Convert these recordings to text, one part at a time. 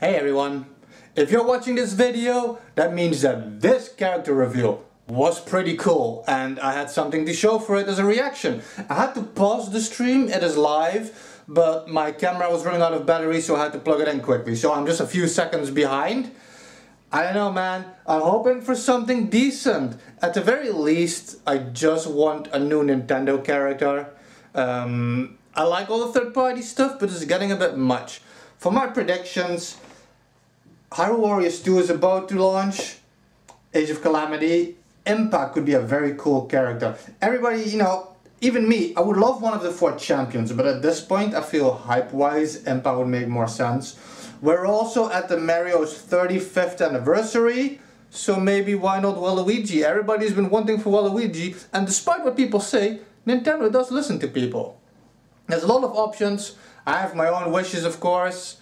Hey everyone, if you're watching this video, that means that this character reveal was pretty cool and I had something to show for it as a reaction. I had to pause the stream, it is live, but my camera was running out of battery so I had to plug it in quickly. So I'm just a few seconds behind. I don't know man, I'm hoping for something decent. At the very least, I just want a new Nintendo character. Um, I like all the third party stuff, but it's getting a bit much. For my predictions, Hyrule Warriors 2 is about to launch. Age of Calamity. Impa could be a very cool character. Everybody, you know, even me, I would love one of the four champions, but at this point I feel hype-wise Impa would make more sense. We're also at the Mario's 35th anniversary, so maybe why not Waluigi? Everybody's been wanting for Waluigi, and despite what people say, Nintendo does listen to people. There's a lot of options. I have my own wishes, of course.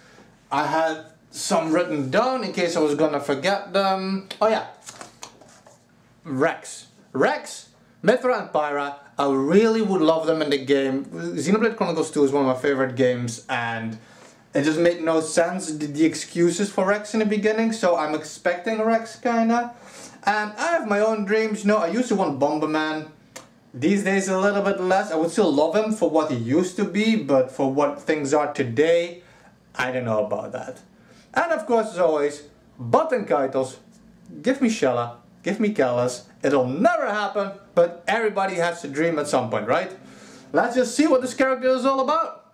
I had some written down in case I was gonna forget them. Oh yeah, Rex. Rex, Mythra and Pyra, I really would love them in the game. Xenoblade Chronicles 2 is one of my favorite games and it just made no sense, the, the excuses for Rex in the beginning, so I'm expecting Rex kinda. And I have my own dreams, you know, I used to want Bomberman. These days a little bit less. I would still love him for what he used to be, but for what things are today, I don't know about that. And of course, as always, Baten Kaitos. Give me Xelha, give me Kalas. It'll never happen, but everybody has to dream at some point, right? Let's just see what this character is all about.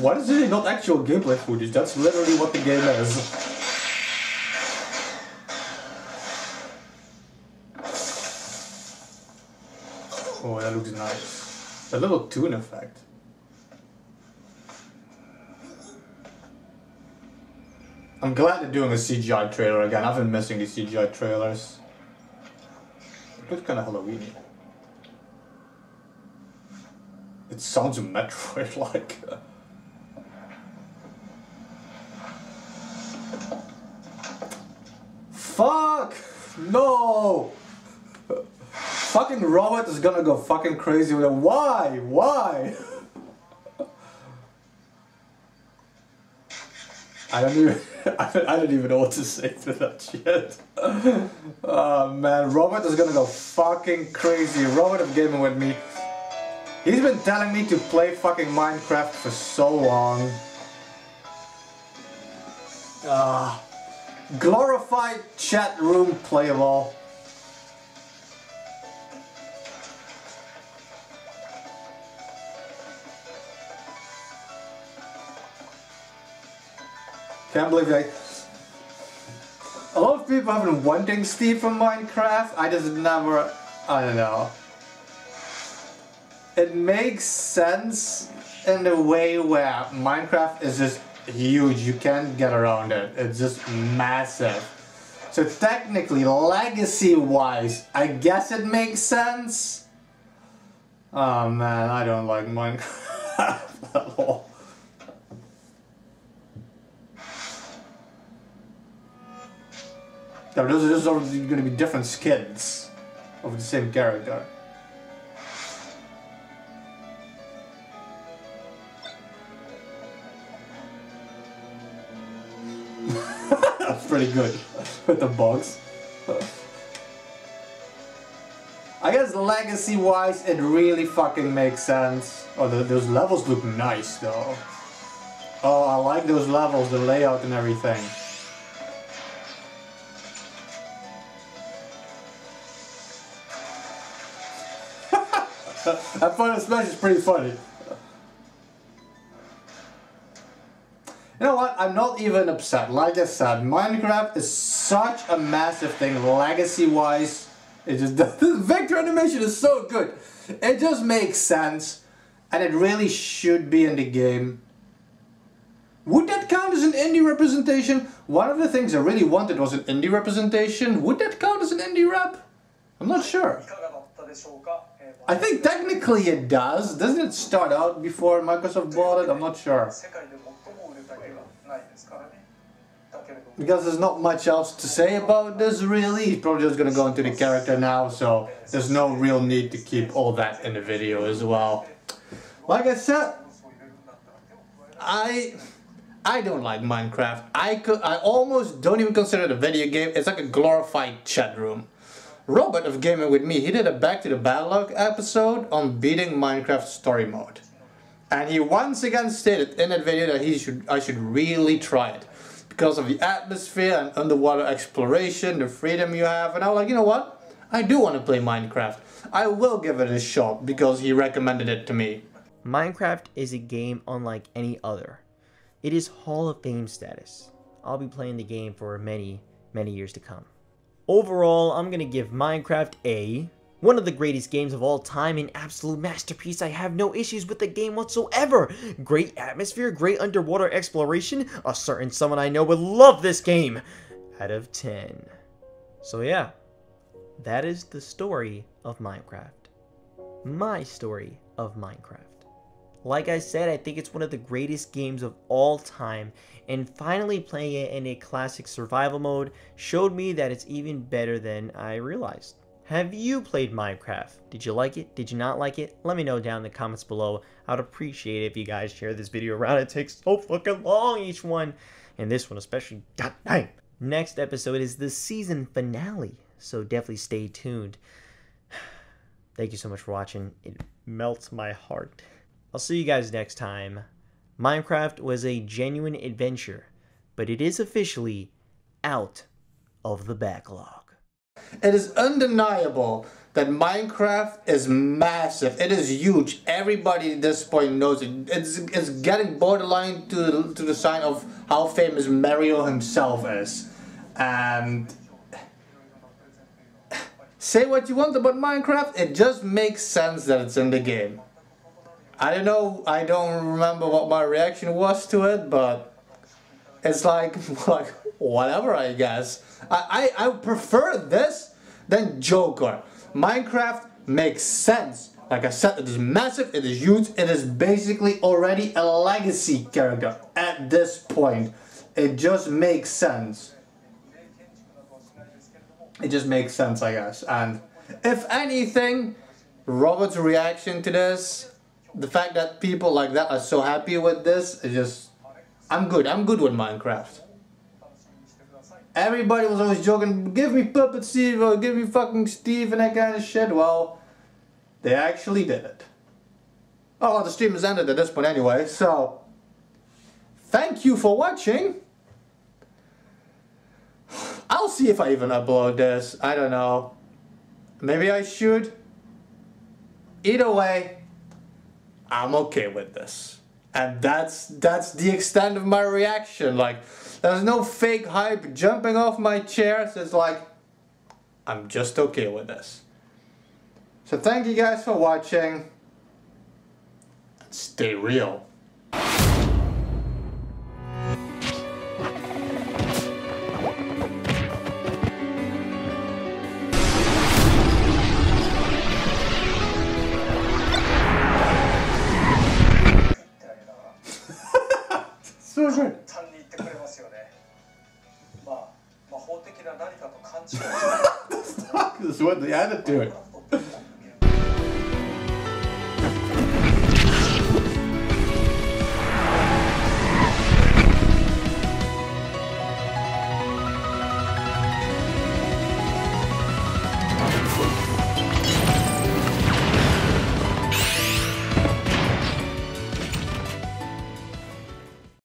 Why is it not actual gameplay footage? That's literally what the game is. Oh, that looks nice. A little tune effect. I'm glad they're doing a CGI trailer again. I've been missing these CGI trailers. It looks kind of Halloweeny. It sounds a Metroid-like. Fuck! No! fucking Robert is gonna go fucking crazy with it. Why? Why? I don't even I don't even know what to say to that shit. oh man, Robert is gonna go fucking crazy. Robert of gaming with me. He's been telling me to play fucking Minecraft for so long. Ah. Glorified chat room play of all. Can't believe that. A lot of people have been wanting Steve from Minecraft. I just never. I don't know. It makes sense in a way where Minecraft is just huge. You can't get around it. It's just massive. So technically, legacy-wise, I guess it makes sense. Oh man, I don't like Minecraft at all. No, those are just going to be different skins of the same character. Pretty good with the bugs. I guess legacy-wise, it really fucking makes sense. Oh, the, those levels look nice, though. Oh, I like those levels, the layout and everything. that Final Smash is pretty funny. You know what? I'm not even upset. Like I said, Minecraft is such a massive thing, legacy-wise. It just the vector animation is so good. It just makes sense, and it really should be in the game. Would that count as an indie representation? One of the things I really wanted was an indie representation. Would that count as an indie rep? I'm not sure. I think technically it does. Doesn't it start out before Microsoft bought it? I'm not sure. Because there's not much else to say about this really. He's probably just gonna go into the character now, so there's no real need to keep all that in the video as well. Like I said, I I don't like Minecraft. I could I almost don't even consider it a video game. It's like a glorified chat room. Robert of Gaming With Me, he did a Back to the Bad episode on beating Minecraft story mode. And he once again stated in that video that he should I should really try it. Because of the atmosphere and underwater exploration, the freedom you have, and I was like, you know what? I do want to play Minecraft. I will give it a shot because he recommended it to me. Minecraft is a game unlike any other. It is Hall of Fame status. I'll be playing the game for many, many years to come. Overall, I'm gonna give Minecraft a one of the greatest games of all time, an absolute masterpiece. I have no issues with the game whatsoever. Great atmosphere, great underwater exploration. A certain someone I know would love this game. Out of 10. So yeah, that is the story of Minecraft. My story of Minecraft. Like I said, I think it's one of the greatest games of all time, and finally playing it in a classic survival mode showed me that it's even better than I realized. Have you played Minecraft? Did you like it? Did you not like it? Let me know down in the comments below. I'd appreciate it if you guys share this video around. It takes so fucking long each one, and this one especially. God dang! Next episode is the season finale, so definitely stay tuned. Thank you so much for watching. It melts my heart. I'll see you guys next time. Minecraft was a genuine adventure, but it is officially out of the backlog. It is undeniable that Minecraft is massive. It is huge. Everybody at this point knows it. It's, it's getting borderline to, to the sign of how famous Mario himself is. And say what you want about Minecraft, it just makes sense that it's in the game. I don't know, I don't remember what my reaction was to it, but it's like, like whatever I guess. I, I, I prefer this than Joker. Minecraft makes sense. Like I said, it is massive, it is huge, it is basically already a legacy character at this point. It just makes sense. It just makes sense, I guess. And if anything, Robert's reaction to this the fact that people like that are so happy with this is just I'm good. I'm good with Minecraft. Everybody was always joking, give me Puppet Steve or give me fucking Steve and that kind of shit. Well, they actually did it. Oh, well, the stream has ended at this point anyway, so thank you for watching. I'll see if I even upload this. I don't know. Maybe I should. Either way, I'm okay with this. And that's that's the extent of my reaction. Like there's no fake hype jumping off my chair. So it's like I'm just okay with this. So thank you guys for watching. Stay real. That's what the attitude.